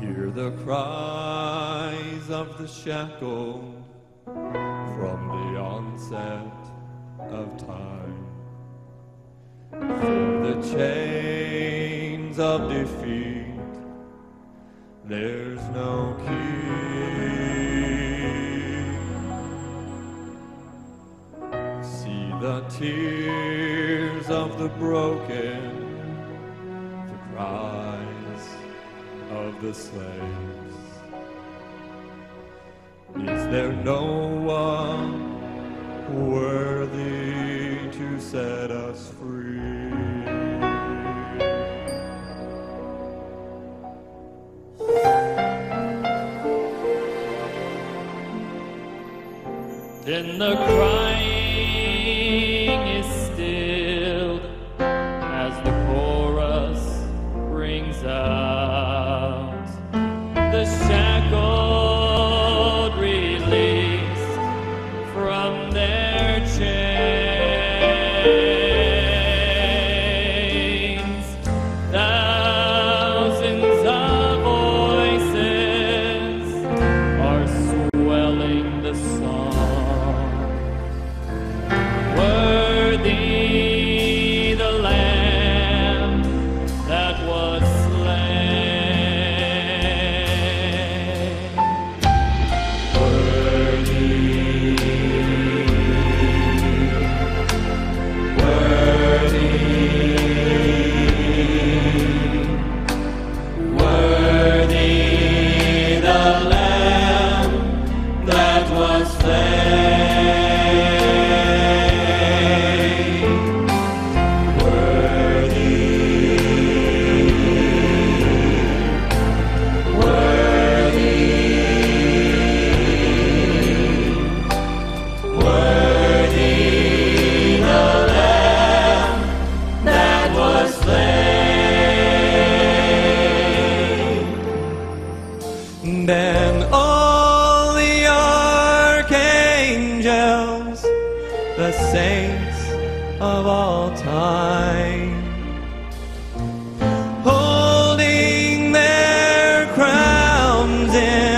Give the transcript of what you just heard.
Hear the cries of the shackled from the onset of time. For the chains of defeat, there's no key. See the tears of the broken, the cries the slaves. Is there no one worthy to set us free? In the cry from their chair. the saints of all time. Holding their crowns in